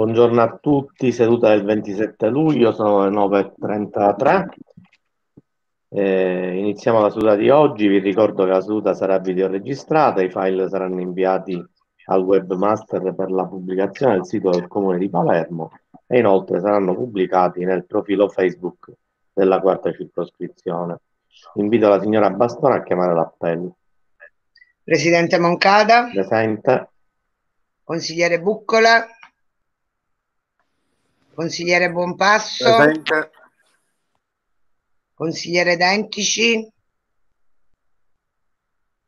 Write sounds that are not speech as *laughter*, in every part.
Buongiorno a tutti, seduta del 27 luglio, sono le 9.33. Eh, iniziamo la seduta di oggi, vi ricordo che la seduta sarà videoregistrata, i file saranno inviati al webmaster per la pubblicazione nel sito del Comune di Palermo e inoltre saranno pubblicati nel profilo Facebook della quarta circoscrizione. Invito la signora Bastone a chiamare l'appello. Presidente Moncada. Presente. Consigliere Buccola. Consigliere Buonpasso. Presente. Consigliere Dentici.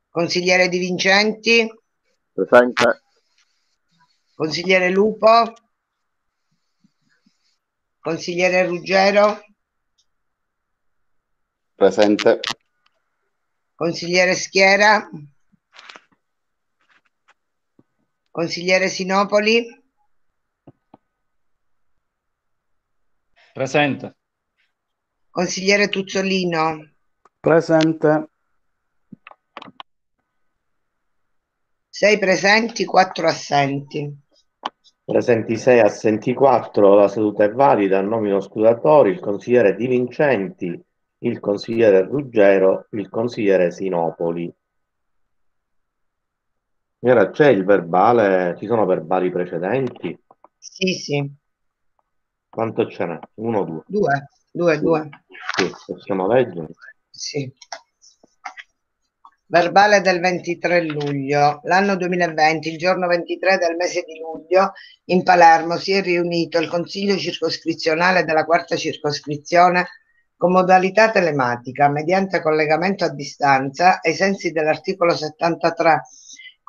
Consigliere Di Vincenti. Presente. Consigliere Lupo. Consigliere Ruggero. Presente. Consigliere Schiera. Consigliere Sinopoli. Presente. Consigliere Tuzzolino. Presente. Sei presenti, quattro assenti. Presenti 6, assenti 4, la seduta è valida, nomino scrutatori, il consigliere Di Vincenti, il consigliere Ruggero, il consigliere Sinopoli. Signora, c'è il verbale, ci sono verbali precedenti? Sì, sì. Quanto ce n'è? Uno o due? Due, due, due. Sì, possiamo leggere? Sì. Verbale del 23 luglio. L'anno 2020, il giorno 23 del mese di luglio, in Palermo si è riunito il Consiglio circoscrizionale della quarta circoscrizione con modalità telematica mediante collegamento a distanza ai sensi dell'articolo 73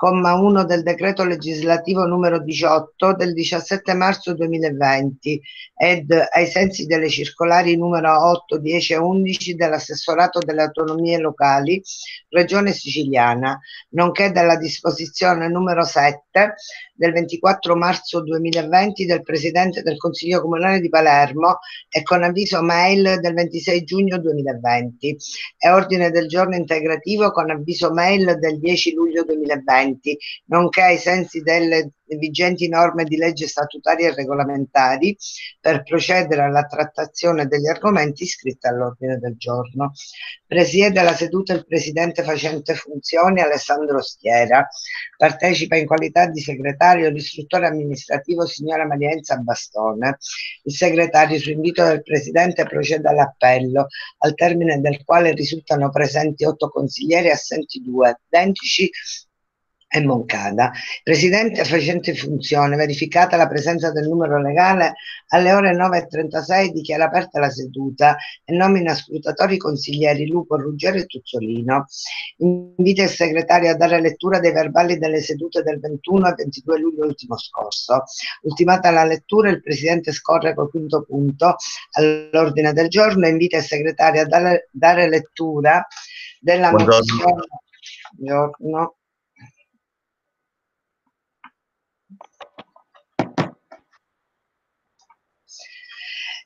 comma 1 del decreto legislativo numero 18 del 17 marzo 2020 ed ai sensi delle circolari numero 8, 10 e 11 dell'assessorato delle autonomie locali Regione Siciliana, nonché della disposizione numero 7 del 24 marzo 2020 del Presidente del Consiglio Comunale di Palermo e con avviso mail del 26 giugno 2020 e ordine del giorno integrativo con avviso mail del 10 luglio 2020, nonché ai sensi delle vigenti norme di legge statutarie e regolamentari per procedere alla trattazione degli argomenti iscritti all'ordine del giorno. Presiede la seduta il presidente facente funzioni Alessandro Schiera. Partecipa in qualità di segretario l'istruttore amministrativo signora Marienza Bastone. Il segretario su invito del presidente procede all'appello, al termine del quale risultano presenti otto consiglieri assenti due, identici e Moncada. Presidente facente funzione, verificata la presenza del numero legale, alle ore 9.36 dichiara aperta la seduta e nomina scrutatori consiglieri Lupo, Ruggero e Tuzzolino. Invita il segretario a dare lettura dei verbali delle sedute del 21 e 22 luglio ultimo scorso. Ultimata la lettura, il Presidente scorre col quinto punto all'ordine del giorno e invita il segretario a dare, dare lettura della Buongiorno. mozione. Buongiorno.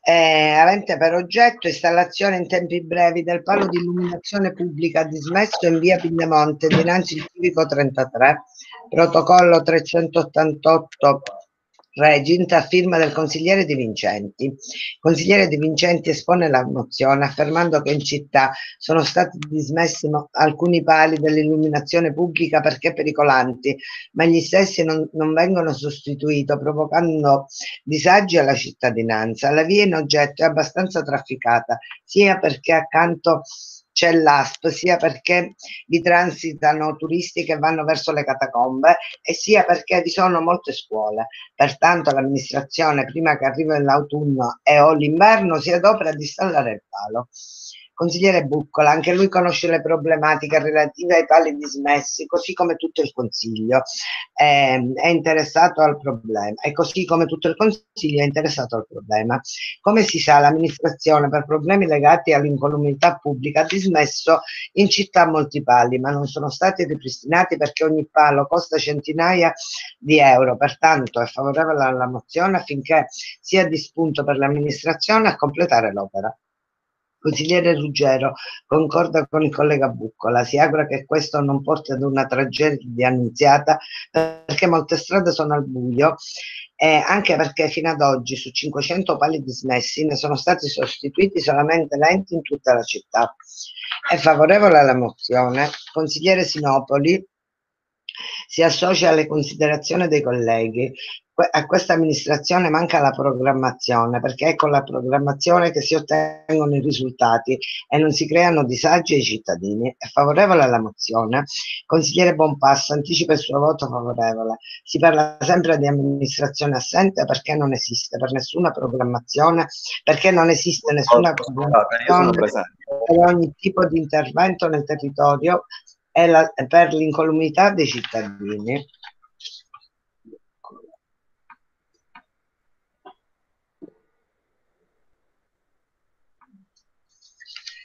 Eh, avente per oggetto installazione in tempi brevi del palo di illuminazione pubblica dismesso in via Piedemonte dinanzi il civico 33, protocollo 388 Regint a firma del consigliere Di Vincenti. Il consigliere Di Vincenti espone la mozione affermando che in città sono stati dismessi alcuni pali dell'illuminazione pubblica perché pericolanti, ma gli stessi non, non vengono sostituiti, provocando disagi alla cittadinanza. La via in oggetto è abbastanza trafficata, sia perché accanto c'è l'ASP, sia perché vi transitano turisti che vanno verso le catacombe e sia perché vi sono molte scuole. Pertanto l'amministrazione, prima che arrivi l'autunno e o l'inverno, si adopera ad installare il palo. Consigliere Buccola, anche lui conosce le problematiche relative ai pali dismessi, così come tutto il Consiglio eh, è interessato al problema e così come tutto il Consiglio è interessato al problema. Come si sa, l'amministrazione per problemi legati all'incolumità pubblica ha dismesso in città molti pali, ma non sono stati ripristinati perché ogni palo costa centinaia di euro. Pertanto è favorevole alla mozione affinché sia di spunto per l'amministrazione a completare l'opera. Consigliere Ruggero concorda con il collega Buccola, si augura che questo non porti ad una tragedia annunziata perché molte strade sono al buio e anche perché fino ad oggi su 500 pali dismessi ne sono stati sostituiti solamente 20 in tutta la città. È favorevole alla mozione. Consigliere Sinopoli si associa alle considerazioni dei colleghi a questa amministrazione manca la programmazione, perché è con la programmazione che si ottengono i risultati e non si creano disagi ai cittadini. È favorevole alla mozione. Consigliere Bonpasso anticipa il suo voto favorevole. Si parla sempre di amministrazione assente perché non esiste per nessuna programmazione, perché non esiste nessuna programmazione per ogni tipo di intervento nel territorio la, per l'incolumità dei cittadini.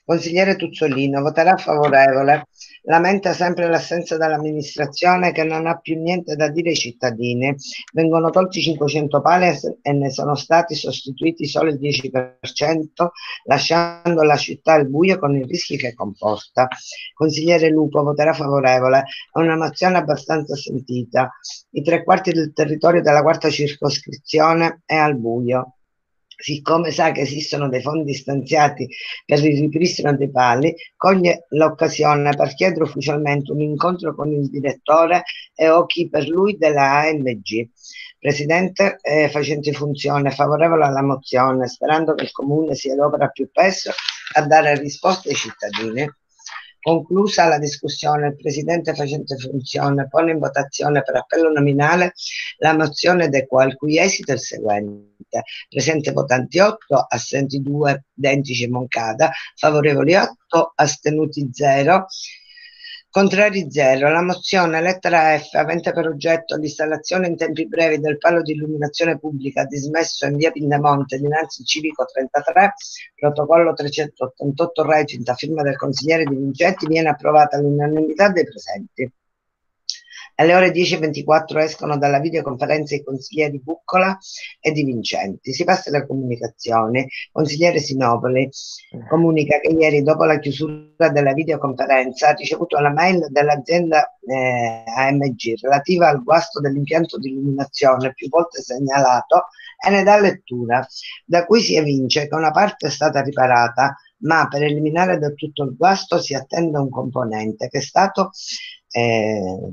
Consigliere Tuzzolino voterà favorevole. Lamenta sempre l'assenza dell'amministrazione che non ha più niente da dire ai cittadini. Vengono tolti 500 pali e ne sono stati sostituiti solo il 10%, lasciando la città al buio con i rischi che comporta. Consigliere Lupo voterà favorevole. È una mozione abbastanza sentita. I tre quarti del territorio della quarta circoscrizione è al buio siccome sa che esistono dei fondi stanziati per il ripristino dei pali, coglie l'occasione per chiedere ufficialmente un incontro con il direttore e o chi per lui della AMG. Presidente eh, facente funzione, favorevole alla mozione, sperando che il Comune si adopera più presto a dare risposte ai cittadini. Conclusa la discussione, il Presidente facente funzione pone in votazione per appello nominale la mozione De Quo, il cui esito è il seguente. Presente votanti 8, assenti 2, identici Moncada, favorevoli 8, astenuti 0. Contrari zero. La mozione lettera F, avente per oggetto l'installazione in tempi brevi del palo di illuminazione pubblica dismesso in via Pindemonte dinanzi civico 33, protocollo 388 Reginta, firma del consigliere di Vincenti, viene approvata all'unanimità dei presenti. Alle ore 10.24 escono dalla videoconferenza i consiglieri Buccola e Di Vincenti. Si passa alle comunicazioni. Consigliere Sinopoli comunica che ieri, dopo la chiusura della videoconferenza, ha ricevuto la mail dell'azienda eh, AMG relativa al guasto dell'impianto di illuminazione più volte segnalato e ne dà lettura, da cui si evince che una parte è stata riparata, ma per eliminare del tutto il guasto si attende un componente che è stato eh,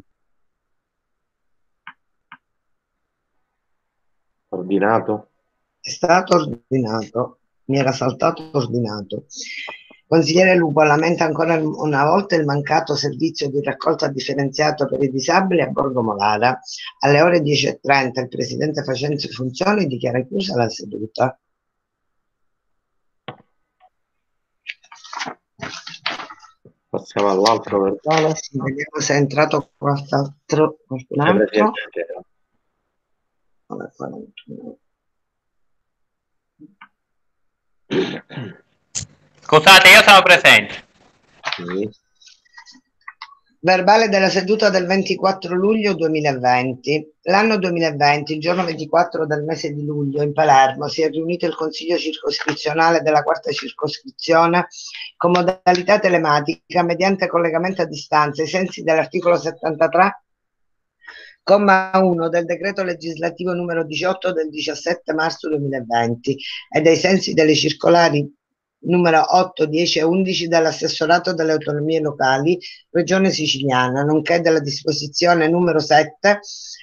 Ordinato? È stato ordinato, mi era saltato ordinato. Consigliere Lupo lamenta ancora una volta il mancato servizio di raccolta differenziato per i disabili a Borgo Molara. Alle ore 10.30 il Presidente facendo funzioni dichiara chiusa la seduta. Passiamo all'altro verbale. Vediamo se è entrato qualcun altro. Qualcun altro. Scusate, io sono presente. Sì. Verbale della seduta del 24 luglio 2020. L'anno 2020, il giorno 24 del mese di luglio, in Palermo, si è riunito il Consiglio circoscrizionale della quarta circoscrizione con modalità telematica mediante collegamento a distanza, ai sensi dell'articolo 73 comma 1 del decreto legislativo numero 18 del 17 marzo 2020 e dai sensi delle circolari numero 8, 10 e 11 dall'assessorato delle autonomie locali Regione Siciliana, nonché della disposizione numero 7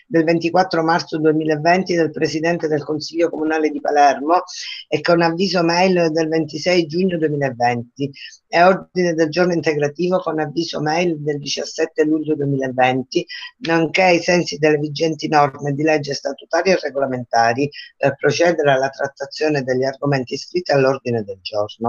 del 24 marzo 2020 del Presidente del Consiglio Comunale di Palermo e con avviso mail del 26 giugno 2020 e ordine del giorno integrativo con avviso mail del 17 luglio 2020, nonché ai sensi delle vigenti norme di legge statutarie e regolamentari per procedere alla trattazione degli argomenti iscritti all'ordine del giorno.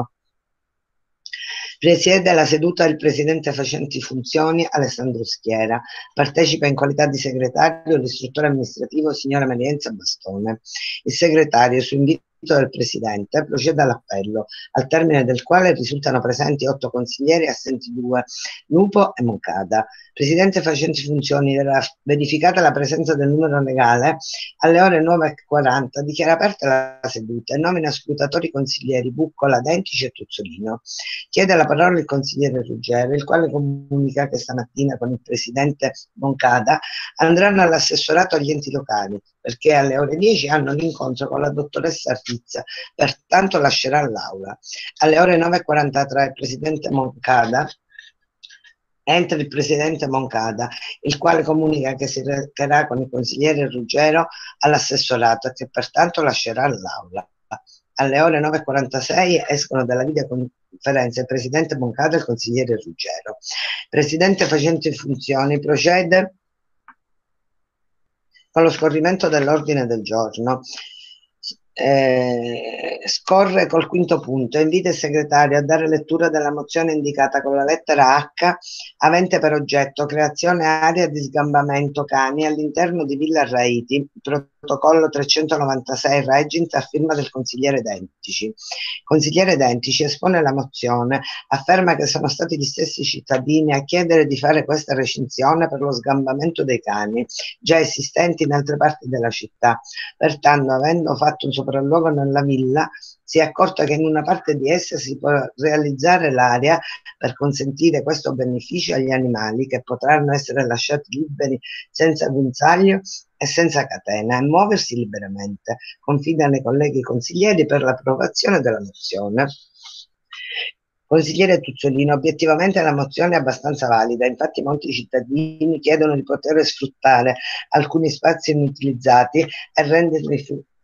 Presiede la seduta il presidente facenti funzioni Alessandro Schiera. Partecipa in qualità di segretario l'istruttore amministrativo signora Marienza Bastone. Il segretario, su invito del Presidente procede all'appello, al termine del quale risultano presenti otto consiglieri assenti due, Lupo e Moncada. Presidente facenti funzioni verrà verificata la presenza del numero legale alle ore 9.40, dichiara aperta la seduta e nomina scrutatori consiglieri Buccola, Dentici e Tuzzolino. Chiede la parola il consigliere Ruggero, il quale comunica che stamattina con il Presidente Moncada andranno all'assessorato agli enti locali perché alle ore 10 hanno l'incontro con la dottoressa Artizza, pertanto lascerà l'aula. Alle ore 9.43 il Presidente Moncada entra il presidente Moncada, il quale comunica che si recherà con il consigliere Ruggero all'assessorato e che pertanto lascerà l'aula. Alle ore 9.46 escono dalla videoconferenza il presidente Moncada e il consigliere Ruggero. Presidente facente funzioni procede con lo scorrimento dell'ordine del giorno eh, scorre col quinto punto, invita il segretario a dare lettura della mozione indicata con la lettera H, avente per oggetto creazione area di sgambamento cani all'interno di Villa Raiti, protocollo 396 Regint a firma del consigliere Dentici. Consigliere Dentici espone la mozione, afferma che sono stati gli stessi cittadini a chiedere di fare questa recinzione per lo sgambamento dei cani, già esistenti in altre parti della città. Pertanto, avendo fatto un sopralluogo nella villa, si è accorto che in una parte di essa si può realizzare l'area per consentire questo beneficio agli animali che potranno essere lasciati liberi senza guinzaglio e senza catena e muoversi liberamente. Confida nei colleghi consiglieri per l'approvazione della mozione. Consigliere Tuzzolino, obiettivamente la mozione è abbastanza valida, infatti molti cittadini chiedono di poter sfruttare alcuni spazi inutilizzati e renderli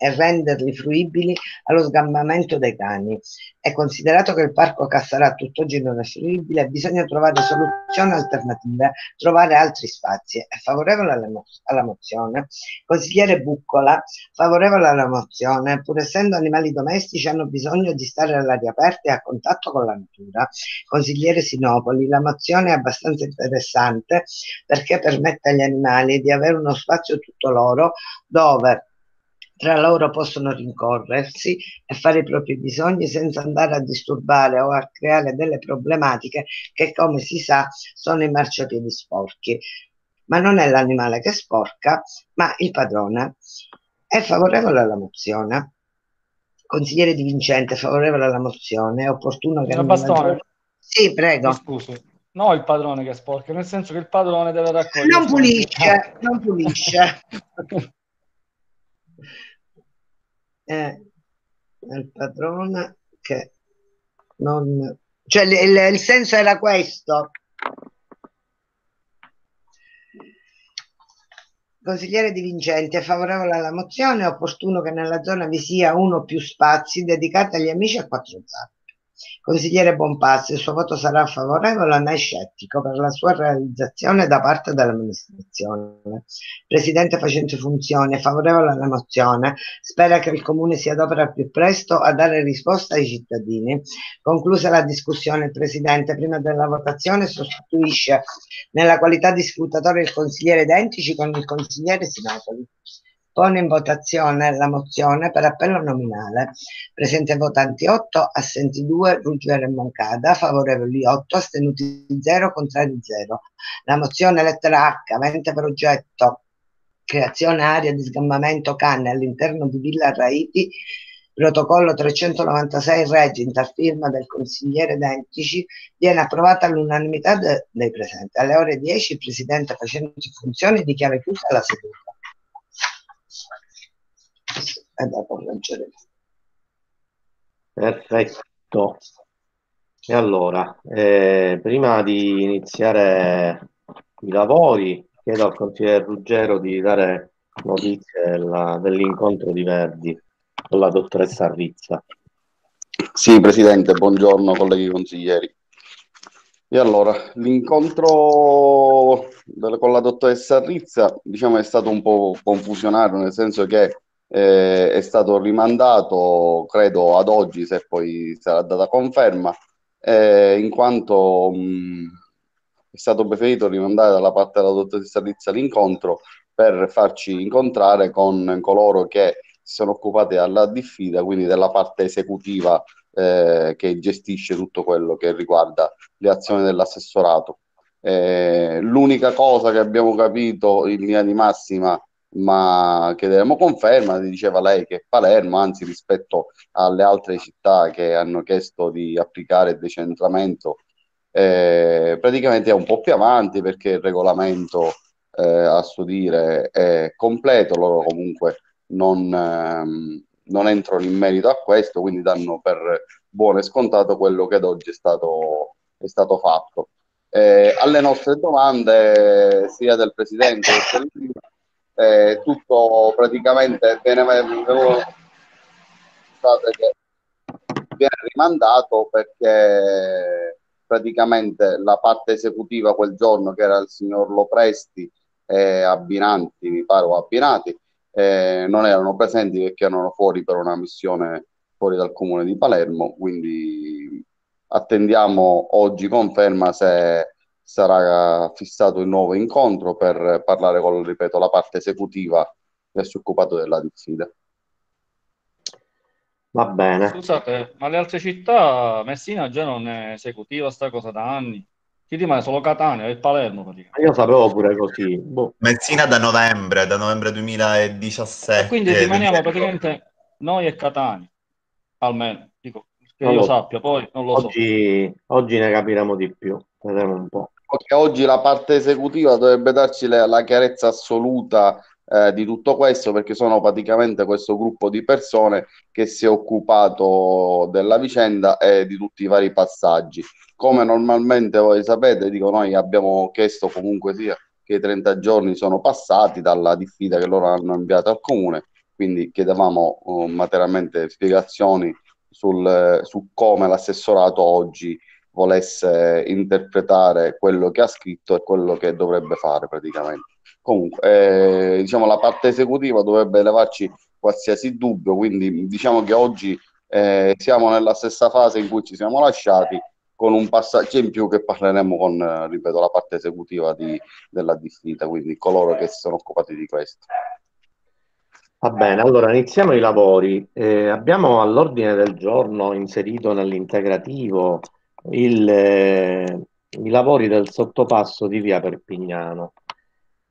e renderli fruibili allo sgambamento dei cani. È considerato che il parco Cassarà tutt'oggi non è fruibile, bisogna trovare soluzioni alternative, trovare altri spazi. È favorevole alla, mo- alla mozione. Consigliere Buccola, favorevole alla mozione, pur essendo animali domestici hanno bisogno di stare all'aria aperta e a contatto con la natura. Consigliere Sinopoli, la mozione è abbastanza interessante perché permette agli animali di avere uno spazio tutto loro dove tra loro possono rincorrersi e fare i propri bisogni senza andare a disturbare o a creare delle problematiche che, come si sa, sono i marciapiedi sporchi. Ma non è l'animale che sporca, ma il padrone. È favorevole alla mozione. Consigliere Di Vincente, favorevole alla mozione. È opportuno che... Non bastone. Sì, prego. Scusi. No, il padrone che sporca, nel senso che il padrone deve raccogliere. Non pulisce, non pulisce. *laughs* *laughs* è il padrone che non... Cioè il, il, senso era questo. Consigliere Di Vincenti, è favorevole alla mozione? È opportuno che nella zona vi sia uno o più spazi dedicati agli amici a quattro zampe. Consigliere Bonpassi, il suo voto sarà favorevole è scettico per la sua realizzazione da parte dell'amministrazione. Presidente facente funzioni, è favorevole alla mozione, spera che il Comune si adopera al più presto a dare risposta ai cittadini. Conclusa la discussione, il Presidente prima della votazione sostituisce nella qualità di scrutatore il consigliere Identici con il consigliere Sinopoli. Pone in votazione la mozione per appello nominale. Presente votanti 8, assenti 2, Ruggero e Moncada, favorevoli 8, astenuti 0, contrari 0. La mozione lettera H, avente per oggetto creazione area di sgambamento canne all'interno di Villa Raiti, protocollo 396 Regint a firma del consigliere Dentici, viene approvata all'unanimità de- dei presenti. Alle ore 10 il Presidente facendo funzioni dichiara chiusa la seduta e dopo leggeremo. Perfetto. E allora, eh, prima di iniziare i lavori, chiedo al consigliere Ruggero di dare notizie dell'incontro di Verdi con la dottoressa Rizza. Sì, Presidente, buongiorno colleghi consiglieri. E allora, l'incontro con la dottoressa Rizza, diciamo, è stato un po' confusionario, nel senso che eh, è stato rimandato, credo, ad oggi, se poi sarà data conferma, eh, in quanto mh, è stato preferito rimandare dalla parte della dottoressa Rizza l'incontro per farci incontrare con coloro che si sono occupati alla diffida, quindi della parte esecutiva eh, che gestisce tutto quello che riguarda le azioni dell'assessorato. Eh, l'unica cosa che abbiamo capito in linea di massima, ma che daremo conferma, diceva lei che Palermo, anzi rispetto alle altre città che hanno chiesto di applicare il decentramento, eh, praticamente è un po' più avanti perché il regolamento eh, a suo dire è completo, loro comunque non, ehm, non entrano in merito a questo, quindi danno per buono e scontato quello che ad oggi è stato, è stato fatto. Eh, alle nostre domande, sia del Presidente che del eh, tutto praticamente viene, viene rimandato perché praticamente la parte esecutiva quel giorno, che era il signor Lopresti e Abbinanti, mi pare, o Abbinati, eh, non erano presenti perché erano fuori per una missione fuori dal comune di Palermo, quindi attendiamo oggi conferma se sarà fissato il nuovo incontro per parlare con, ripeto, la parte esecutiva che si è occupato della diffida. Va bene. Scusate, ma le altre città, Messina già non è esecutiva sta cosa da anni. Chi rimane solo Catania e Palermo praticamente. Io sapevo pure così. Boh. Messina da novembre, da novembre 2017. E quindi rimaniamo praticamente noi e Catania, almeno, dico, che Non io lo- sappia, poi non lo so. Oggi, oggi ne capiremo di più. Vedremo un po'. Che oggi la parte esecutiva dovrebbe darci la, la chiarezza assoluta eh, di tutto questo, perché sono praticamente questo gruppo di persone che si è occupato della vicenda e di tutti i vari passaggi. Come normalmente voi sapete, dico, noi abbiamo chiesto comunque sia che i 30 giorni sono passati dalla diffida che loro hanno inviato al comune, quindi chiedevamo eh, materialmente spiegazioni sul, su come l'assessorato oggi volesse interpretare quello che ha scritto e quello che dovrebbe fare praticamente. Comunque, eh, diciamo, la parte esecutiva dovrebbe levarci qualsiasi dubbio, quindi diciamo che oggi eh, siamo nella stessa fase in cui ci siamo lasciati, con un passaggio in più che parleremo con, eh, ripeto, la parte esecutiva di- della diffida, quindi coloro che si sono occupati di questo. Va bene, allora iniziamo i lavori. Eh, abbiamo all'ordine del giorno inserito nell'integrativo il, eh, i lavori del sottopasso di via Perpignano.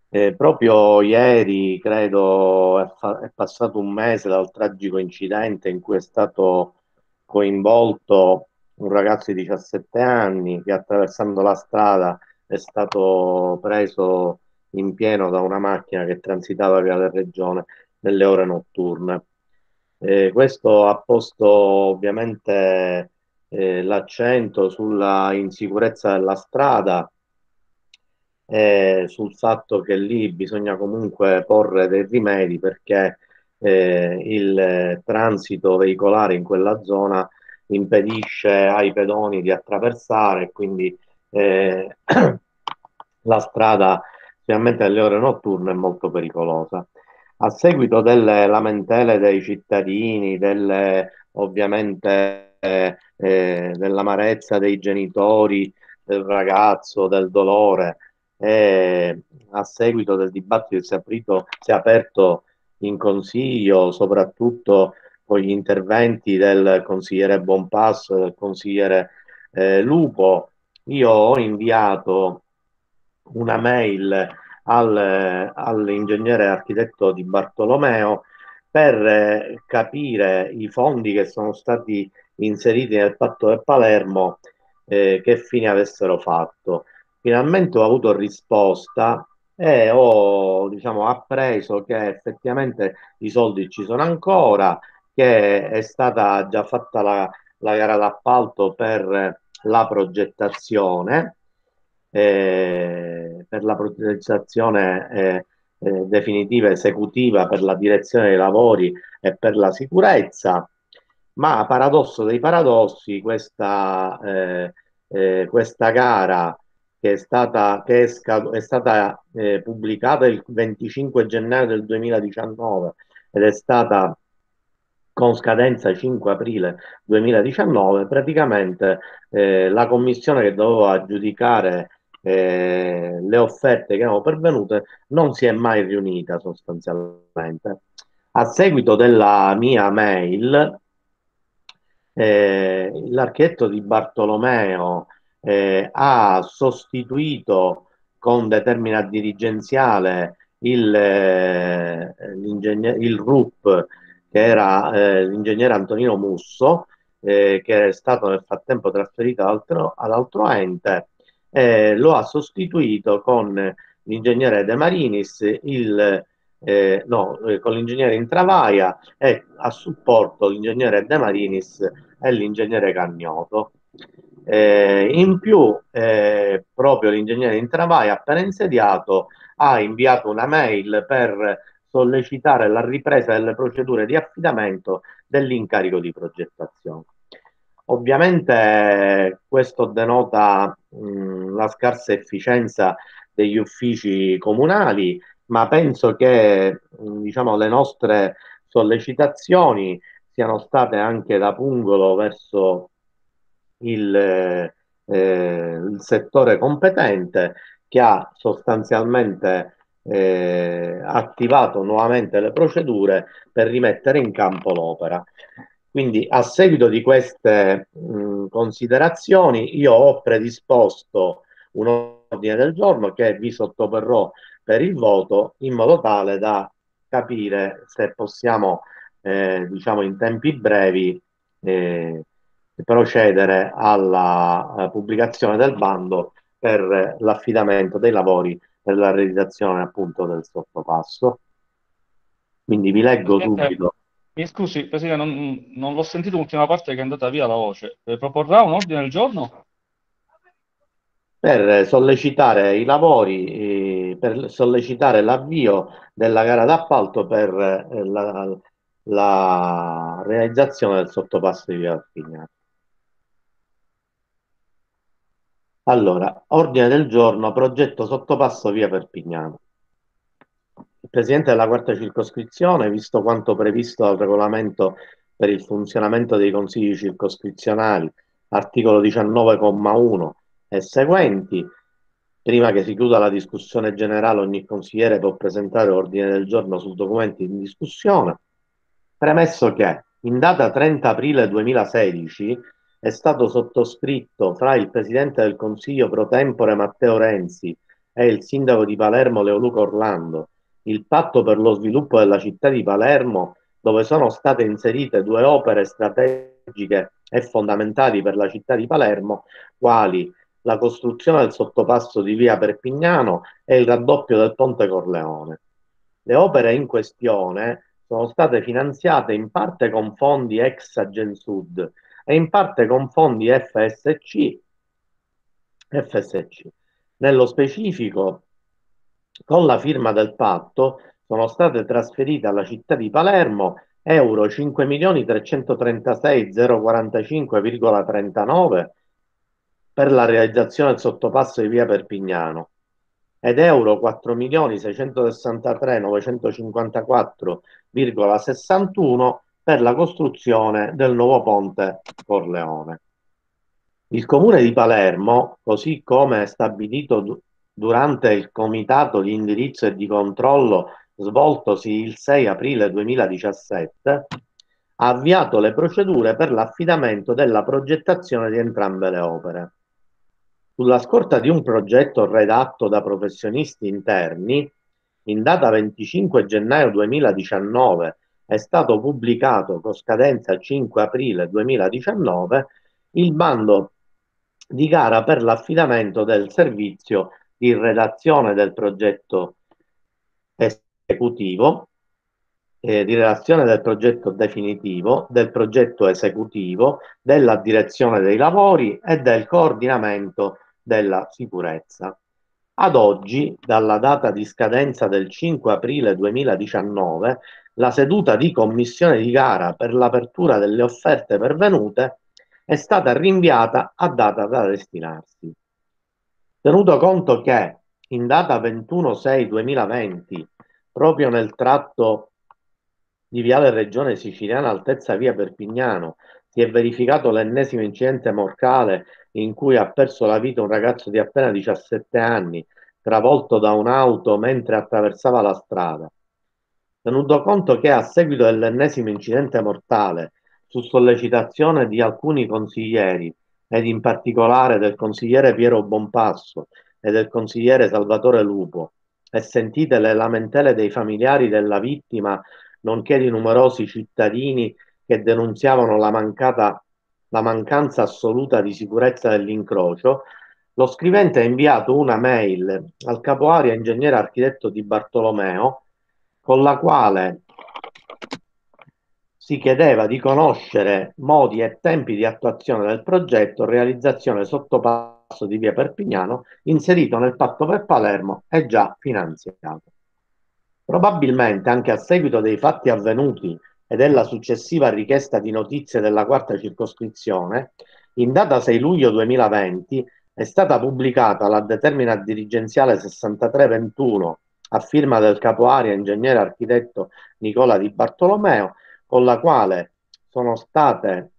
Eh, proprio ieri, credo, è, fa- è passato un mese dal tragico incidente in cui è stato coinvolto un ragazzo di 17 anni che attraversando la strada è stato preso in pieno da una macchina che transitava via la regione nelle ore notturne. Eh, questo ha posto ovviamente eh, l'accento sulla insicurezza della strada e sul fatto che lì bisogna comunque porre dei rimedi perché eh, il eh, transito veicolare in quella zona impedisce ai pedoni di attraversare, quindi eh, *clears throat* la strada, specialmente nelle ore notturne, è molto pericolosa. A seguito delle lamentele dei cittadini, delle, ovviamente eh, eh, dell'amarezza dei genitori, del ragazzo, del dolore, e a seguito del dibattito che si è, aprito, si è aperto in consiglio, soprattutto con gli interventi del consigliere Bonpasso e del consigliere eh, Lupo, io ho inviato una mail al, all'ingegnere architetto di Bartolomeo per eh, capire i fondi che sono stati inseriti nel patto del Palermo eh, che fine avessero fatto. Finalmente ho avuto risposta e ho diciamo, appreso che effettivamente i soldi ci sono ancora, che è stata già fatta la, la gara d'appalto per la progettazione, eh, per la progettazione eh, eh, definitiva esecutiva per la direzione dei lavori e per la sicurezza, ma paradosso dei paradossi, questa, eh, eh, questa gara che è stata, che è scad- è stata eh, pubblicata il 25 gennaio del 2019 ed è stata con scadenza 5 aprile 2019, praticamente eh, la commissione che doveva giudicare le offerte che erano pervenute non si è mai riunita sostanzialmente. A seguito della mia mail, eh, l'architetto di Bartolomeo eh, ha sostituito con determina dirigenziale il, eh, il RUP che era eh, l'ingegnere Antonino Musso eh, che è stato nel frattempo trasferito ad altro, ad altro ente. Lo ha sostituito con l'ingegnere De Marinis il eh, no, eh, con l'ingegnere Intravaya e a supporto l'ingegnere De Marinis e l'ingegnere Cagnoto. Eh, in più, eh, proprio l'ingegnere Intravaya, appena insediato, ha inviato una mail per sollecitare la ripresa delle procedure di affidamento dell'incarico di progettazione. Ovviamente questo denota mh, la scarsa efficienza degli uffici comunali ma penso che diciamo, le nostre sollecitazioni siano state anche da pungolo verso il, eh, il settore competente che ha sostanzialmente eh, attivato nuovamente le procedure per rimettere in campo l'opera. Quindi a seguito di queste mh, considerazioni io ho predisposto un ordine del giorno che vi sottoporrò per il voto in modo tale da capire se possiamo, eh, diciamo, in tempi brevi eh, procedere alla, alla pubblicazione del bando per l'affidamento dei lavori per la realizzazione appunto del sottopasso. Quindi vi leggo subito. Mi scusi, Presidente, non, non l'ho sentito l'ultima parte che è andata via la voce. Eh, proporrà un ordine del giorno? per sollecitare i lavori, per sollecitare l'avvio della gara d'appalto per eh, la, la, realizzazione del sottopasso di Via Alpignano. Allora, ordine del giorno, progetto sottopasso via Perpignano. Il Presidente della quarta circoscrizione, visto quanto previsto dal regolamento per il funzionamento dei consigli circoscrizionali, articolo 19,1 e seguenti. Prima che si chiuda la discussione generale, ogni consigliere può presentare ordine del giorno sul documento in discussione. Premesso che in data 30 aprile 2016 è stato sottoscritto fra il Presidente del Consiglio pro tempore Matteo Renzi e il Sindaco di Palermo Leoluca Orlando il patto per lo sviluppo della città di Palermo dove sono state inserite due opere strategiche e fondamentali per la città di Palermo quali la costruzione del sottopasso di via Perpignano e il raddoppio del ponte Corleone. Le opere in questione sono state finanziate in parte con fondi ex Agensud e in parte con fondi FSC, FSC. Nello specifico, con la firma del patto sono state trasferite alla città di Palermo euro 5.336.045,39 per la realizzazione del sottopasso di via Perpignano ed euro 4.663.954,61 per la costruzione del nuovo ponte Corleone. Il comune di Palermo, così come stabilito durante il comitato di indirizzo e di controllo svoltosi il 6 aprile 2017, ha avviato le procedure per l'affidamento della progettazione di entrambe le opere. Sulla scorta di un progetto redatto da professionisti interni, in data 25 gennaio 2019 è stato pubblicato con scadenza 5 aprile 2019 il bando di gara per l'affidamento del servizio di redazione del progetto esecutivo, eh, di redazione del progetto definitivo, del progetto esecutivo, della direzione dei lavori e del coordinamento della sicurezza. Ad oggi, dalla data di scadenza del 5 aprile 2019, la seduta di commissione di gara per l'apertura delle offerte pervenute è stata rinviata a data da destinarsi. Tenuto conto che in data 21-6-2020, proprio nel tratto di Viale Regione Siciliana altezza via Perpignano, si è verificato l'ennesimo incidente mortale in cui ha perso la vita un ragazzo di appena 17 anni, travolto da un'auto mentre attraversava la strada. tenuto conto che a seguito dell'ennesimo incidente mortale, su sollecitazione di alcuni consiglieri ed in particolare del consigliere Piero Bompasso e del consigliere Salvatore Lupo, e sentite le lamentele dei familiari della vittima, nonché di numerosi cittadini che denunziavano la, mancata, la mancanza assoluta di sicurezza dell'incrocio, lo scrivente ha inviato una mail al capo area ingegnere architetto di Bartolomeo con la quale si chiedeva di conoscere modi e tempi di attuazione del progetto realizzazione sottopasso di via Perpignano inserito nel patto per Palermo e già finanziato. Probabilmente anche a seguito dei fatti avvenuti e della successiva richiesta di notizie della quarta circoscrizione, in data 6 luglio 2020 è stata pubblicata la determina dirigenziale 6321 a firma del capo area ingegnere architetto Nicola Di Bartolomeo, con la quale sono, state,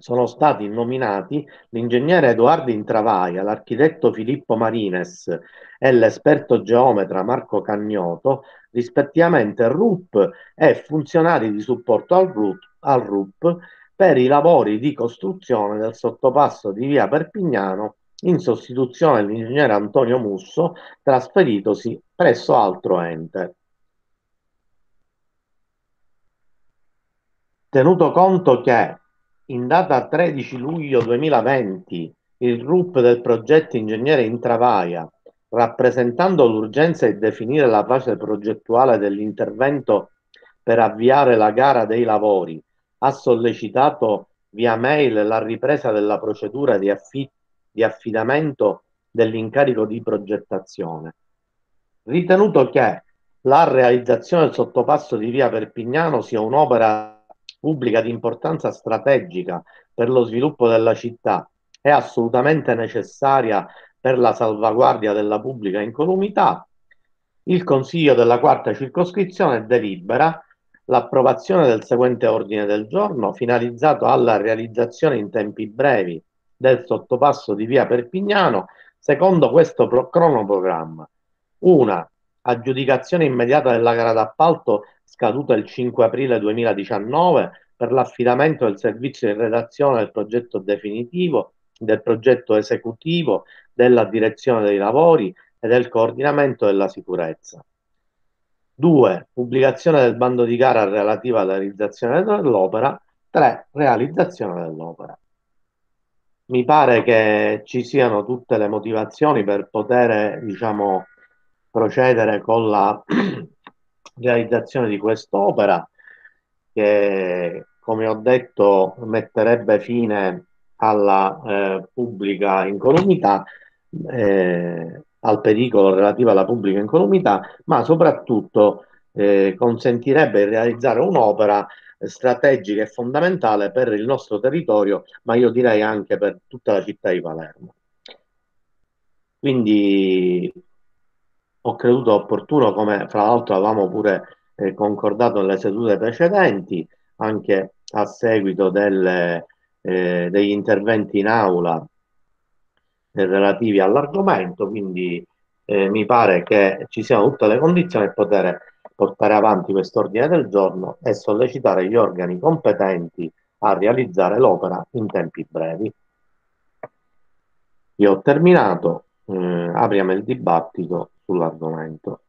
sono stati nominati l'ingegnere Edoardo Intravaglia, l'architetto Filippo Marines e l'esperto geometra Marco Cagnoto, rispettivamente RUP e funzionari di supporto al RUP, al RUP per i lavori di costruzione del sottopasso di via Perpignano in sostituzione dell'ingegnere Antonio Musso, trasferitosi presso altro ente. Tenuto conto che in data 13 luglio 2020 il RUP del progetto Ingegnere Intravaia, rappresentando l'urgenza di definire la fase progettuale dell'intervento per avviare la gara dei lavori, ha sollecitato via mail la ripresa della procedura di affitto di affidamento dell'incarico di progettazione. Ritenuto che la realizzazione del sottopasso di via Perpignano sia un'opera pubblica di importanza strategica per lo sviluppo della città è assolutamente necessaria per la salvaguardia della pubblica incolumità, il Consiglio della quarta circoscrizione delibera l'approvazione del seguente ordine del giorno finalizzato alla realizzazione in tempi brevi del sottopasso di via Perpignano secondo questo pro- cronoprogramma. Una, aggiudicazione immediata della gara d'appalto scaduta il 5 aprile 2019 per l'affidamento del servizio di redazione del progetto definitivo, del progetto esecutivo, della direzione dei lavori e del coordinamento della sicurezza. 2. Pubblicazione del bando di gara relativa alla realizzazione dell'opera. 3. Realizzazione dell'opera mi pare che ci siano tutte le motivazioni per poter, diciamo, procedere con la *clears throat* realizzazione di quest'opera che, come ho detto, metterebbe fine alla eh, pubblica incolumità, eh, al pericolo relativo alla pubblica incolumità, ma soprattutto eh, consentirebbe di realizzare un'opera strategica e fondamentale per il nostro territorio, ma io direi anche per tutta la città di Palermo. Quindi ho creduto opportuno, come fra l'altro avevamo pure eh, concordato nelle sedute precedenti, anche a seguito delle, eh, degli interventi in aula relativi all'argomento, quindi eh, mi pare che ci siano tutte le condizioni per poter portare avanti quest'ordine del giorno e sollecitare gli organi competenti a realizzare l'opera in tempi brevi. Io ho terminato, eh, apriamo il dibattito sull'argomento.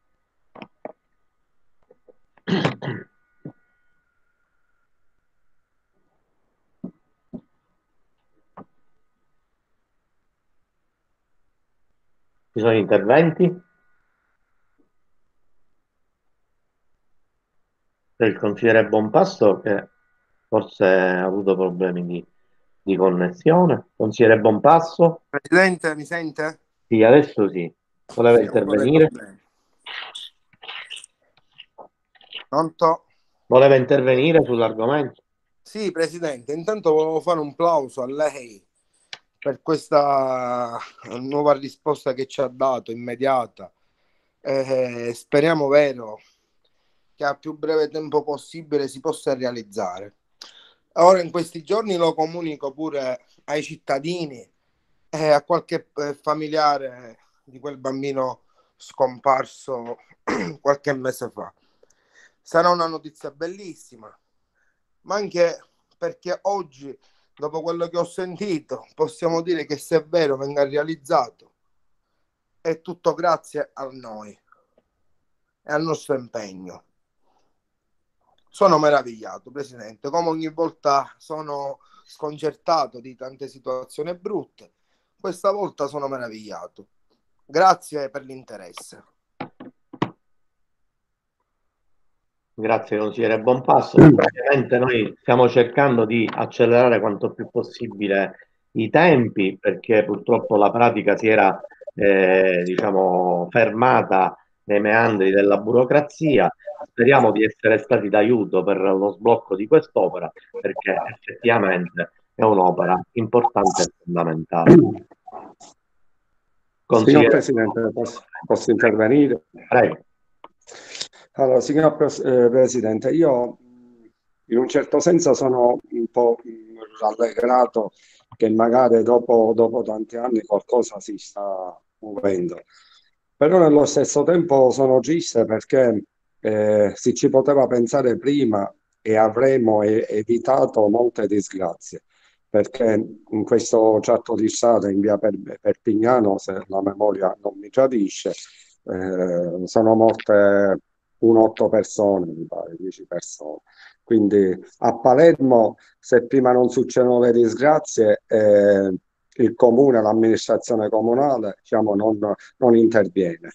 Ci sono interventi? il consigliere Bonpasso che forse ha avuto problemi di, di connessione. Consigliere Bonpasso? Presidente, mi sente? Sì, adesso sì. Voleva sì, intervenire? Pronto? Voleva intervenire sull'argomento? Sì, Presidente, intanto volevo fare un plauso a lei per questa nuova risposta che ci ha dato, immediata. Eh, speriamo vero che a più breve tempo possibile si possa realizzare. Ora in questi giorni lo comunico pure ai cittadini e a qualche eh, familiare di quel bambino scomparso *clears throat* qualche mese fa. sarà una notizia bellissima, ma anche perché oggi, dopo quello che ho sentito, possiamo dire che se è vero venga realizzato, è tutto grazie a noi e al nostro impegno. Sono meravigliato, Presidente, come ogni volta sono sconcertato di tante situazioni brutte, questa volta sono meravigliato. Grazie per l'interesse. Grazie consigliere Bonpasso. Ovviamente noi stiamo cercando di accelerare quanto più possibile i tempi perché purtroppo la pratica si era eh, diciamo fermata nei meandri della burocrazia. Speriamo di essere stati d'aiuto per lo sblocco di quest'opera perché effettivamente è un'opera importante e fondamentale. Signor Presidente, posso, posso intervenire? Prego. Allora, signor eh, Presidente, io in un certo senso sono un po' rallegrato che magari dopo, dopo tanti anni qualcosa si sta muovendo, però nello stesso tempo sono triste perché eh, si ci poteva pensare prima e avremmo evitato molte disgrazie perché in questo tratto di strada in via Perpignano, se la memoria non mi tradisce, eh, sono morte un otto persone, mi pare, 10 persone. Quindi a Palermo, se prima non succedono le disgrazie, eh, il comune, l'amministrazione comunale, diciamo, non, non interviene.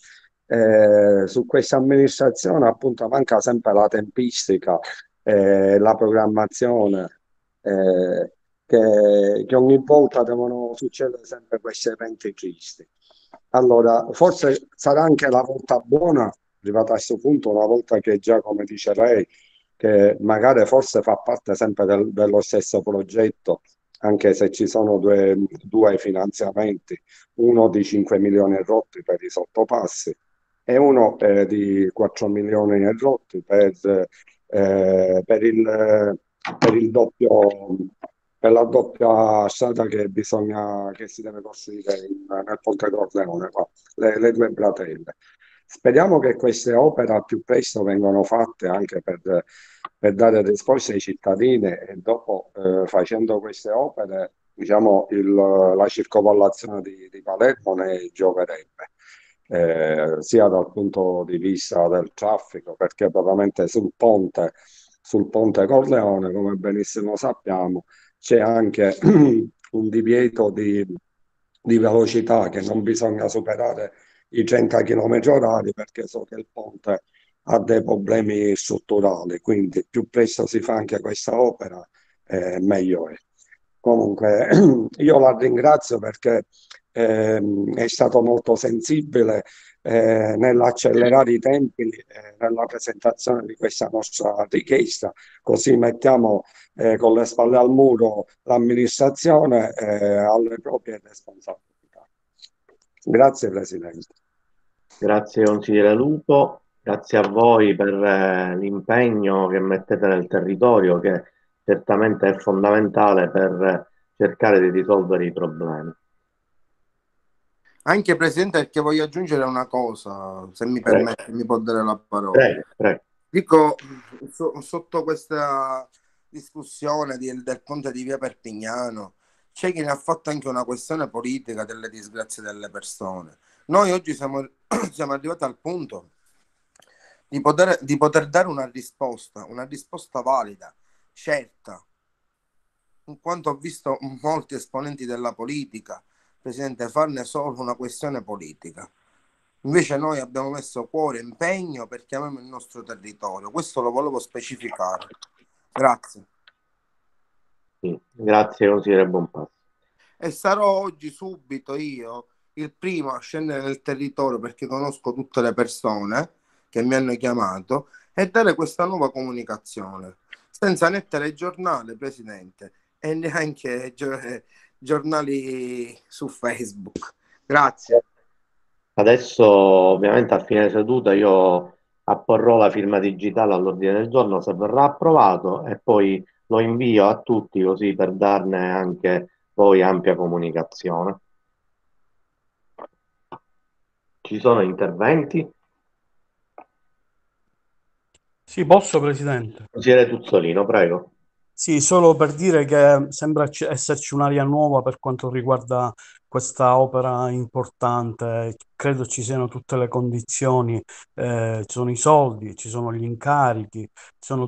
Eh, su questa amministrazione appunto manca sempre la tempistica, eh, la programmazione, eh, che, che, ogni volta devono succedere sempre questi eventi tristi. Allora, forse sarà anche la volta buona arrivata a questo punto, una volta che già, come dice lei, che magari forse fa parte sempre del, dello stesso progetto, anche se ci sono due, due finanziamenti, uno di 5 milioni e rotti per i sottopassi e uno eh, di 4 milioni e rotti per, eh, per, il, per il doppio per la doppia strada che bisogna che si deve costruire in, nel Ponte Corleone, qua, le, le due bratelle. Speriamo che queste opere al più presto vengano fatte anche per, per dare risposte ai cittadini e dopo eh, facendo queste opere diciamo, il, la circovallazione di, di, Palermo ne gioverebbe. Eh, sia dal punto di vista del traffico perché probabilmente sul ponte, sul ponte Corleone come benissimo sappiamo c'è anche *clears throat* un divieto di, di velocità che non bisogna superare i 30 km orari perché so che il ponte ha dei problemi strutturali, quindi più presto si fa anche questa opera, eh, meglio è. Comunque *clears throat* io la ringrazio perché eh, è stato molto sensibile eh, nell'accelerare i tempi eh, nella presentazione di questa nostra richiesta, così mettiamo eh, con le spalle al muro l'amministrazione eh, alle proprie responsabilità. Grazie Presidente. Grazie consigliere Lupo, grazie a voi per eh, l'impegno che mettete nel territorio che certamente è fondamentale per cercare di risolvere i problemi. Anche Presidente, perché voglio aggiungere una cosa, se mi permette, prego. mi può dare la parola. Prego, prego. Dico, so, sotto questa discussione di, del ponte di via Perpignano, c'è chi ne ha fatto anche una questione politica delle disgrazie delle persone. Noi oggi siamo, *coughs* siamo arrivati al punto di poter, di poter dare una risposta, una risposta valida, certa, in quanto ho visto molti esponenti della politica, Presidente, farne solo una questione politica. Invece noi abbiamo messo cuore e impegno perché amiamo il nostro territorio. Questo lo volevo specificare. Grazie. Sì, grazie consigliere Bonpasso. E sarò oggi subito io il primo a scendere nel territorio perché conosco tutte le persone che mi hanno chiamato e dare questa nuova comunicazione senza né telegiornale, Presidente, e neanche gi- giornali su Facebook. Grazie. Adesso ovviamente a fine seduta io apporrò la firma digitale all'ordine del giorno se verrà approvato e poi lo invio a tutti così per darne anche poi ampia comunicazione. Ci sono interventi? Sì, posso, Presidente? Consigliere Tuzzolino, prego. Sì, solo per dire che sembra esserci un'aria nuova per quanto riguarda questa opera importante. Credo ci siano tutte le condizioni, eh, ci sono i soldi, ci sono gli incarichi, ci sono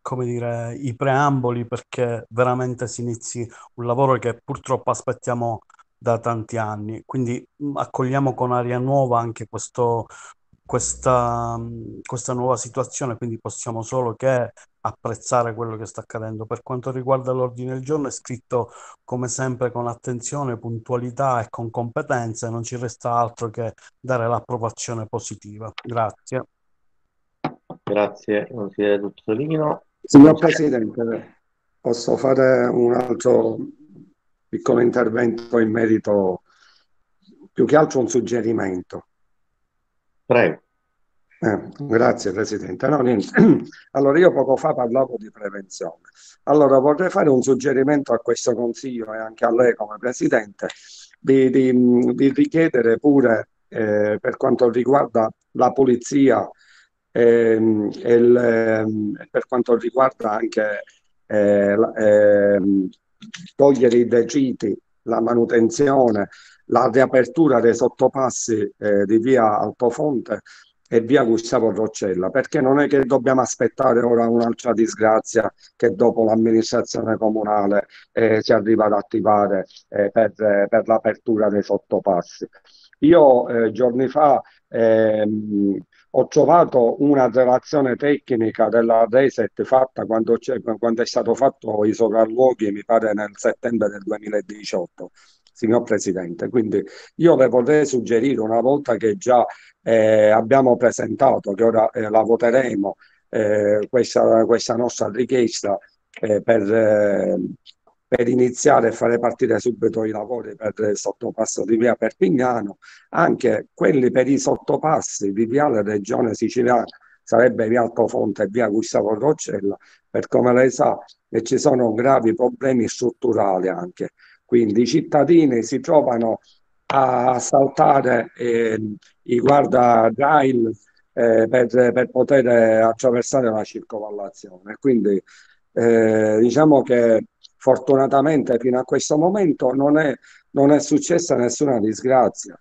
come dire, i preamboli perché veramente si inizi un lavoro che purtroppo aspettiamo da tanti anni. Quindi mh, accogliamo con aria nuova anche questo, questa, questa nuova situazione, quindi possiamo solo che apprezzare quello che sta accadendo. Per quanto riguarda l'ordine del giorno, è scritto come sempre con attenzione, puntualità e con competenze, non ci resta altro che dare l'approvazione positiva. Grazie. Grazie, consigliere Tuzzolino. Signor Presidente, posso fare un altro piccolo intervento in merito, più che altro un suggerimento. Prego. Eh, grazie Presidente. No. *clears throat* Allora io poco fa parlavo di prevenzione. Allora vorrei fare un suggerimento a questo Consiglio e anche a lei come Presidente di, di- di richiedere pure eh, per quanto riguarda la pulizia ehm, e ehm, per quanto riguarda anche eh, ehm, togliere i detriti, la manutenzione, la riapertura dei sottopassi eh, di via Altofonte e via Gustavo Roccella, perché non è che dobbiamo aspettare ora un'altra disgrazia che dopo l'amministrazione comunale eh, si arriva ad attivare eh, per, per l'apertura dei sottopassi. Io eh, giorni fa ehm, ho trovato una relazione tecnica della Reset fatta quando, quando è stato fatto i sopralluoghi, mi pare nel settembre del 2018 signor Presidente. Quindi io le vorrei suggerire, una volta che già eh, abbiamo presentato, che ora eh, la voteremo, eh, questa, questa, nostra richiesta eh, per, eh, per, iniziare a fare partire subito i lavori per il sottopasso di via Perpignano, anche quelli per i sottopassi di viale Regione Siciliana sarebbe via Altofonte e via Gustavo Roccella, per come lei sa ci sono gravi problemi strutturali anche quindi i cittadini si trovano a saltare eh, i guardrail eh, per, per, poter attraversare la circovallazione. Quindi eh, diciamo che fortunatamente fino a questo momento non è, non è successa nessuna disgrazia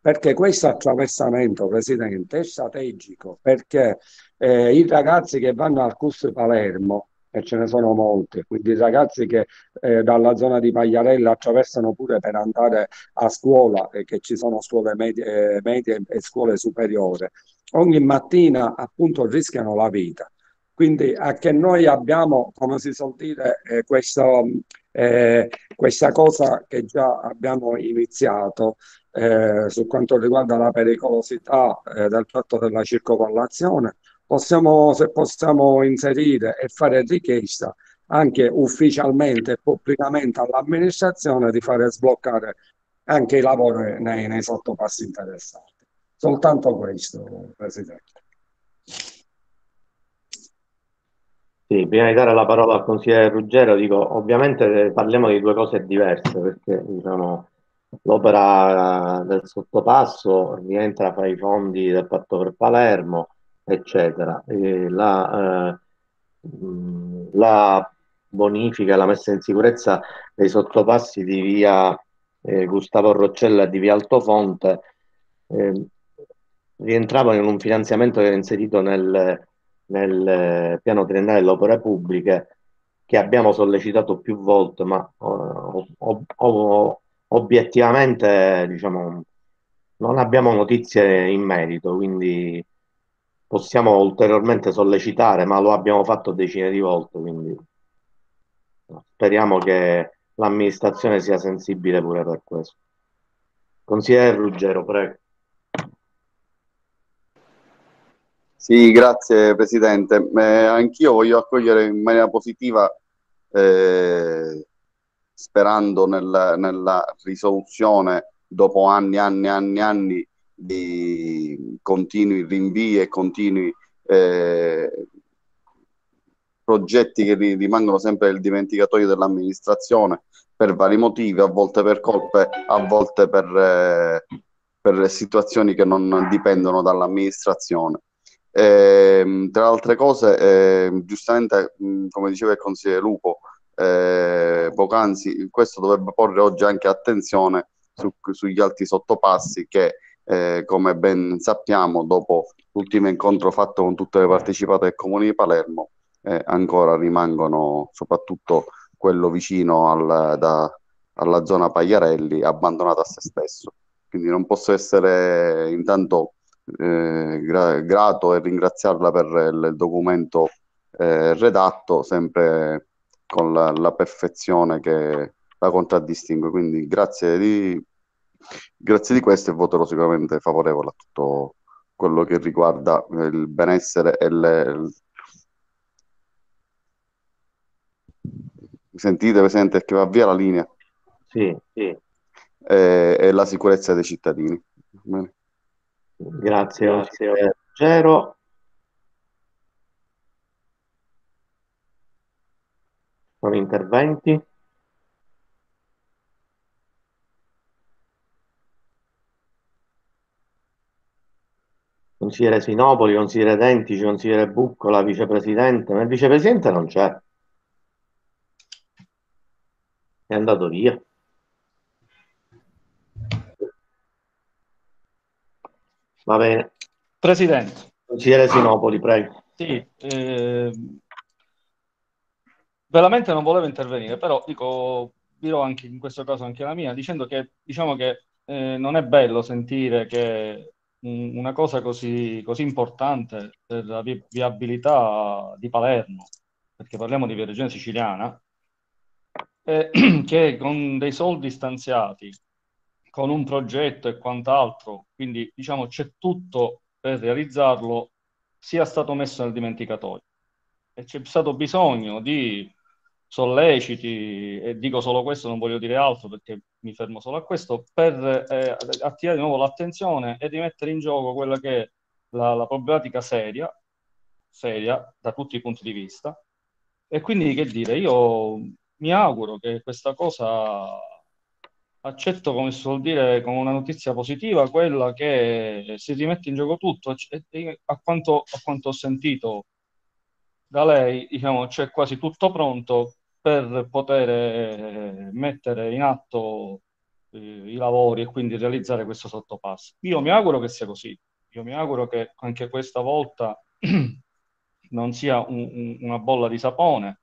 perché questo attraversamento, Presidente, è strategico, perché eh, i ragazzi che vanno al CUS Palermo e ce ne sono molte, quindi ragazzi che eh, dalla zona di Pagliarella attraversano pure per andare a scuola, e che ci sono scuole medie, eh, medie e scuole superiori, ogni mattina appunto rischiano la vita. Quindi a che noi abbiamo, come si suol dire, eh, questo, eh, questa cosa che già abbiamo iniziato eh, su quanto riguarda la pericolosità eh, del tratto della circovallazione, possiamo, se possiamo inserire e fare richiesta anche ufficialmente e pubblicamente all'amministrazione di fare sbloccare anche i lavori nei, nei sottopassi interessati. Soltanto questo, Presidente. Sì, prima di dare la parola al consigliere Ruggero, dico, ovviamente parliamo di due cose diverse, perché diciamo, l'opera del sottopasso rientra fra i fondi del patto per Palermo, eccetera. E la, eh, la bonifica, la messa in sicurezza dei sottopassi di via eh, Gustavo Roccella e di via Altofonte eh, rientravano in un finanziamento che era inserito nel, nel piano triennale delle opere pubbliche che abbiamo sollecitato più volte, ma oh, oh, oh, obiettivamente diciamo, non abbiamo notizie in merito, quindi possiamo ulteriormente sollecitare, ma lo abbiamo fatto decine di volte, quindi speriamo che l'amministrazione sia sensibile pure per questo. Consigliere Ruggero, prego. Sì, grazie Presidente. Eh, anch'io voglio accogliere in maniera positiva, eh, sperando nel, nella risoluzione dopo anni, anni, anni, anni di continui rinvii e continui eh, progetti che rimangono sempre nel dimenticatoio dell'amministrazione per vari motivi, a volte per colpe, a volte per, eh, per situazioni che non dipendono dall'amministrazione. Eh, tra le altre cose, eh, giustamente, come diceva il consigliere Lupo, eh, poc'anzi, questo dovrebbe porre oggi anche attenzione su, sugli altri sottopassi che, eh, come ben sappiamo, dopo l'ultimo incontro fatto con tutte le partecipate del Comune di Palermo, eh, ancora rimangono, soprattutto quello vicino al, da, alla zona Pagliarelli, abbandonato a se stesso. Quindi non posso essere intanto eh, gra- grato e ringraziarla per il, documento eh, redatto, sempre con la, la, perfezione che la contraddistingue. Quindi grazie di, grazie di questo e voterò sicuramente favorevole a tutto quello che riguarda il benessere e le, sentite Presidente che va via la linea? Sì, sì. E, e la sicurezza dei cittadini. Bene. Grazie, grazie. Ruggero. Sono interventi? Consigliere Sinopoli, consigliere Dentici, consigliere Buccola, vicepresidente, ma il vicepresidente non c'è. È andato via. Va bene. Presidente. Consigliere Sinopoli, prego. Sì, eh, veramente non volevo intervenire, però dico, dirò anche in questo caso anche la mia, dicendo che diciamo che eh, non è bello sentire che una cosa così, così importante per la vi- viabilità di Palermo, perché parliamo di via regione siciliana, eh, *clears throat* che con dei soldi stanziati con un progetto e quant'altro, quindi diciamo c'è tutto per realizzarlo, sia stato messo nel dimenticatoio. E c'è stato bisogno di solleciti, e dico solo questo, non voglio dire altro perché mi fermo solo a questo, per eh, attirare di nuovo l'attenzione e rimettere in gioco quella che è la, la problematica seria, seria da tutti i punti di vista. E quindi che dire, io mi auguro che questa cosa accetto, come si suol dire, come una notizia positiva quella che si rimette in gioco tutto. A quanto, a quanto ho sentito da lei, diciamo, c'è quasi tutto pronto per poter eh, mettere in atto eh, i lavori e quindi realizzare questo sottopasso. Io mi auguro che sia così. Io mi auguro che anche questa volta *clears throat* non sia un, un, una bolla di sapone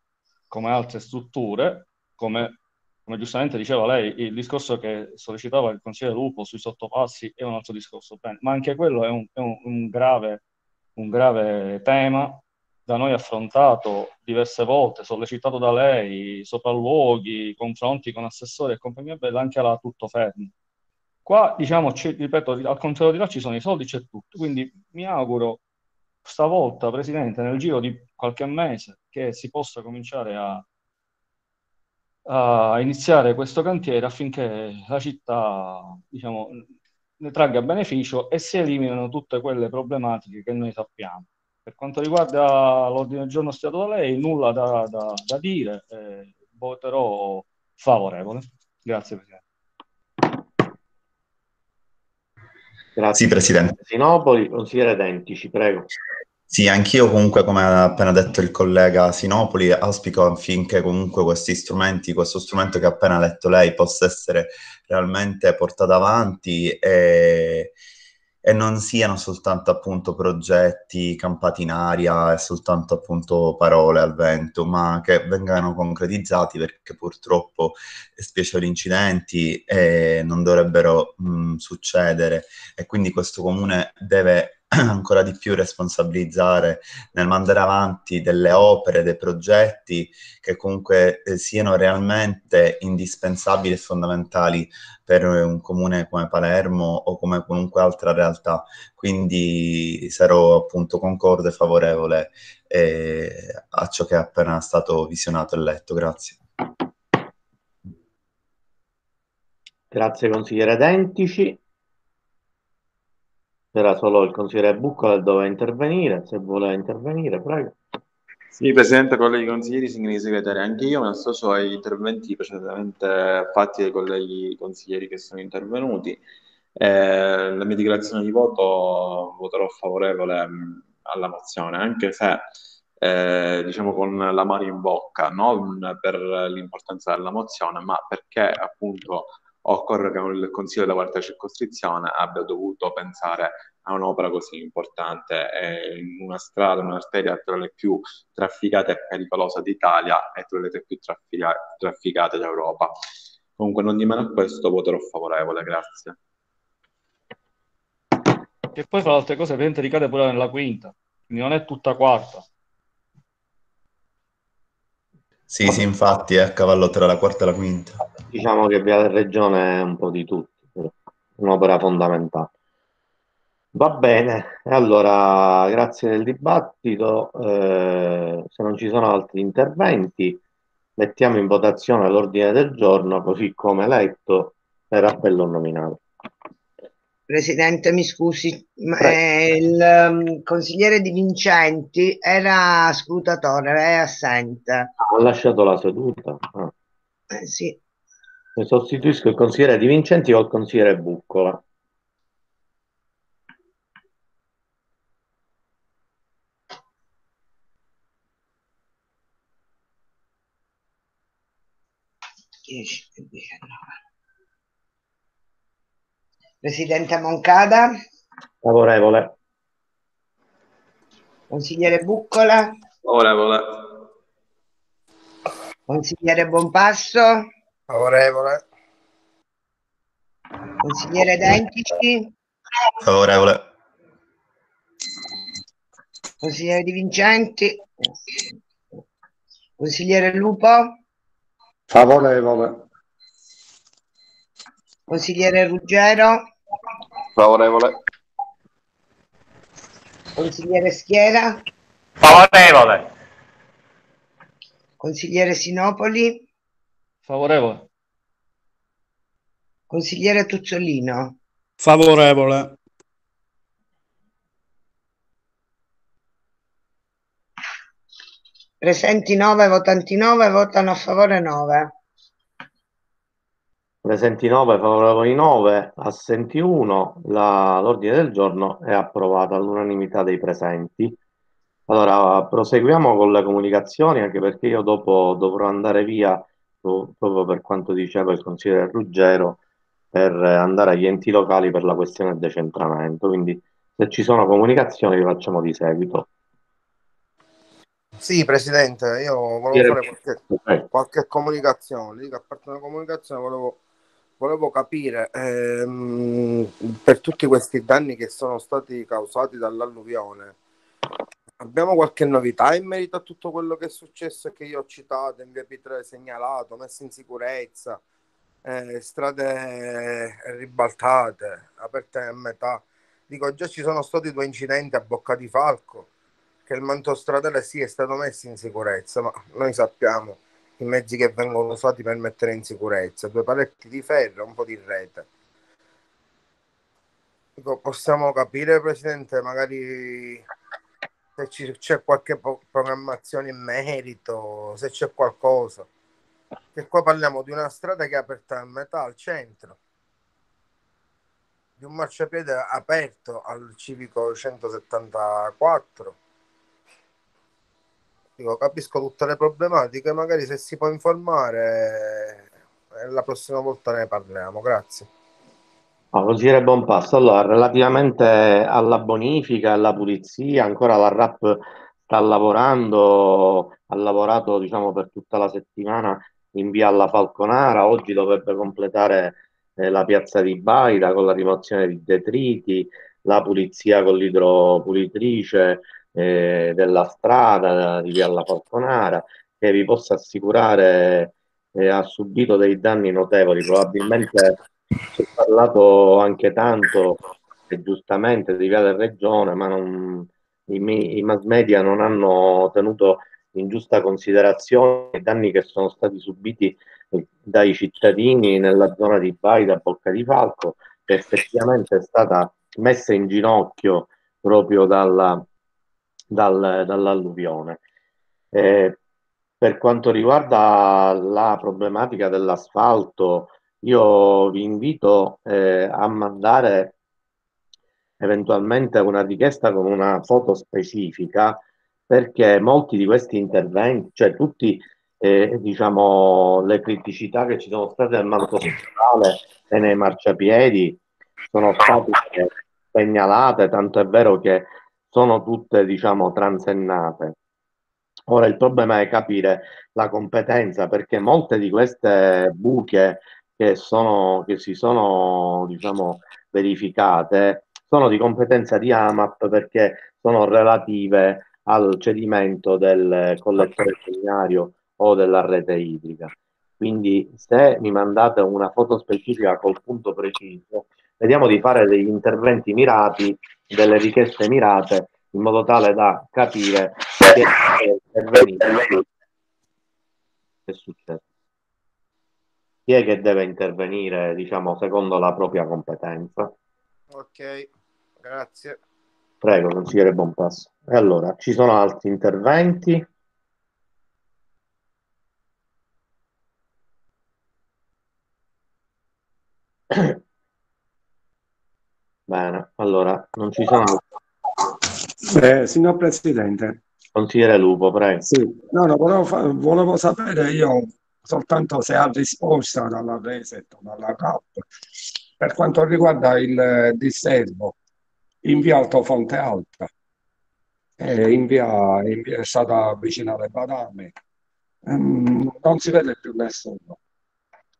come altre strutture, come come giustamente diceva lei, il discorso che sollecitava il consigliere Lupo sui sottopassi è un altro discorso, bene, ma anche quello è un, è un, grave, un grave tema da noi affrontato diverse volte, sollecitato da lei, sopralluoghi, confronti con assessori e compagnia bella, anche là tutto fermo. Qua, diciamo, ripeto, al contrario di là ci sono i soldi, c'è tutto, quindi mi auguro stavolta, Presidente, nel giro di qualche mese, che si possa cominciare a, a iniziare questo cantiere affinché la città diciamo, ne tragga beneficio e si eliminino tutte quelle problematiche che noi sappiamo. Per quanto riguarda l'ordine del giorno stiato da lei, nulla da, da, da dire, eh, voterò favorevole. Grazie Presidente. Grazie sì, Presidente. Sinopoli, consigliere Dentici, prego. Sì, anch'io comunque, come ha appena detto il collega Sinopoli, auspico affinché comunque questi strumenti, questo strumento che ha appena letto lei, possa essere realmente portato avanti e, e non siano soltanto appunto progetti campati in aria e soltanto appunto parole al vento, ma che vengano concretizzati perché purtroppo, specie gli incidenti, eh, non dovrebbero mh, succedere. E quindi questo comune deve *clears throat* ancora di più responsabilizzare nel mandare avanti delle opere, dei progetti che comunque eh, siano realmente indispensabili e fondamentali per un comune come Palermo o come qualunque altra realtà. Quindi sarò appunto concorde e favorevole eh, a ciò che è appena stato visionato e letto. Grazie. Grazie consigliere Dentici. C'era solo il consigliere Buccola che doveva intervenire, se voleva intervenire, prego. Sì, Presidente, colleghi consiglieri, signori segretari, anche io mi associo ai interventi precedentemente fatti dai colleghi consiglieri che sono intervenuti. Eh, la mia dichiarazione di voto voterò favorevole alla mozione, anche se eh, diciamo con la mano in bocca, non per l'importanza della mozione, ma perché appunto occorre che il Consiglio della quarta circoscrizione abbia dovuto pensare a un'opera così importante eh, in una strada, un'arteria tra le più trafficate e pericolose d'Italia e tra le più traffica- trafficate d'Europa. Comunque non di meno a questo voterò favorevole, grazie. Che poi fra le altre cose ovviamente ricade pure nella quinta, quindi non è tutta quarta. Sì, sì, infatti è a cavallo tra la quarta e la quinta. Diciamo che Via del Regione è un po' di tutti, un'opera fondamentale. Va bene, allora grazie del dibattito. Eh, se non ci sono altri interventi, mettiamo in votazione l'ordine del giorno così come letto per appello nominale. Presidente, mi scusi, ma eh, il um, consigliere Di Vincenti era scrutatore, è assente. Ha lasciato la seduta? Ah. Eh, sì. Ne sostituisco il consigliere Di Vincenti o il consigliere Buccola? Presidente Moncada, Favorevole. consigliere Buccola, Favorevole. consigliere Bonpasso, Favorevole. consigliere Dentici, Favorevole. consigliere Di Vincenti, consigliere Lupo, Favorevole. consigliere Ruggero, Favorevole. consigliere Schiera, Favorevole. consigliere Sinopoli, Favorevole. consigliere Tuzzolino. Favorevole. Presenti 9, votanti 9, votano a favore 9. Presenti 9, favorevoli 9, assenti 1. La- l'ordine del giorno è approvato all'unanimità dei presenti. Allora, proseguiamo con le comunicazioni, anche perché io dopo dovrò andare via, pro- proprio per quanto diceva il consigliere Ruggero, per andare agli enti locali per la questione del decentramento. Quindi, se ci sono comunicazioni, le facciamo di seguito. Sì, Presidente, io volevo fare qualche, qualche comunicazione. Dico, a parte una comunicazione, volevo, volevo capire ehm, per tutti questi danni che sono stati causati dall'alluvione. Abbiamo qualche novità in merito a tutto quello che è successo e che io ho citato, in via P3 segnalato, messo in sicurezza, eh, strade ribaltate, aperte a metà. Dico, già ci sono stati due incidenti a Bocca di Falco, che il manto stradale sì è stato messo in sicurezza, ma noi sappiamo i mezzi che vengono usati per mettere in sicurezza, due paletti di ferro, un po' di rete. Possiamo capire, Presidente, magari se ci- c'è qualche programmazione in merito, se c'è qualcosa. Che qua parliamo di una strada che è aperta a metà al centro, di un marciapiede aperto al civico 174. Dico, capisco tutte le problematiche, magari se si può informare, eh, la prossima volta ne parliamo. Grazie. No, consigliere Bonpasso, allora, relativamente alla bonifica, alla pulizia, ancora la RAP sta lavorando, ha lavorato diciamo per tutta la settimana in via alla Falconara, oggi dovrebbe completare eh, la piazza di Baida con la rimozione di detriti, la pulizia con l'idropulitrice eh, della strada di via alla Falconara, che vi posso assicurare eh, ha subito dei danni notevoli, probabilmente si è parlato anche tanto e giustamente di Via del Regione, ma non, i, i mass media non hanno tenuto in giusta considerazione i danni che sono stati subiti eh, dai cittadini nella zona di Baida, Bocca di Falco, che effettivamente è stata messa in ginocchio proprio dalla, dal- dall'alluvione. Eh, per quanto riguarda la problematica dell'asfalto, io vi invito eh, a mandare eventualmente una richiesta con una foto specifica perché molti di questi interventi, cioè tutti eh, diciamo le criticità che ci sono state nel manto sociale e nei marciapiedi sono state segnalate, tanto è vero che sono tutte diciamo transennate. Ora il problema è capire la competenza perché molte di queste buche che, sono, che si sono diciamo, verificate sono di competenza di AMAP perché sono relative al cedimento del collettore fognario o della rete idrica. Quindi se mi mandate una foto specifica col punto preciso, vediamo di fare degli interventi mirati, delle richieste mirate, in modo tale da capire che intervenire. Che succede? Chi è che deve intervenire, diciamo, secondo la propria competenza? Ok, grazie. Prego, consigliere Bonpasso. E allora, ci sono altri interventi? *coughs* Bene, allora, non ci sono... Eh, signor Presidente. Consigliere Lupo, prego. Sì, no, no, volevo, fa- volevo sapere io soltanto se ha risposta dalla Reset o dalla CAP per quanto riguarda il disservo in via Altofonte Alta, eh, in via, in via è stata vicino alle Badame, um, non si vede più nessuno.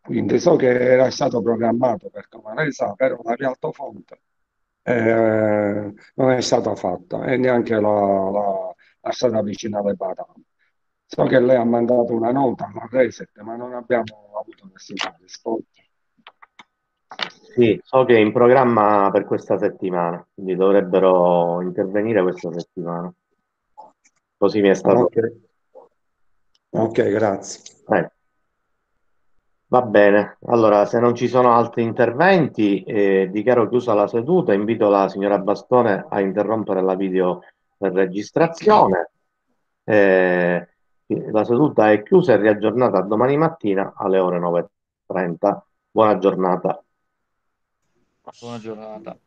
Quindi so che era stato programmato per come lei sa per una via Altofonte, eh, non è stata fatta e neanche la, la, la strada vicino alle Badame. So che lei ha mandato una nota alla Reset, ma non abbiamo avuto nessuna risposta. Sì, so che è in programma per questa settimana, quindi dovrebbero intervenire questa settimana. Così mi è stato. Ok, Ok, grazie. Eh. Va bene, allora se non ci sono altri interventi, eh, dichiaro chiusa la seduta, invito la signora Bastone a interrompere la video registrazione. Eh, la seduta è chiusa e riaggiornata domani mattina alle ore 9.30. Buona giornata. Buona giornata.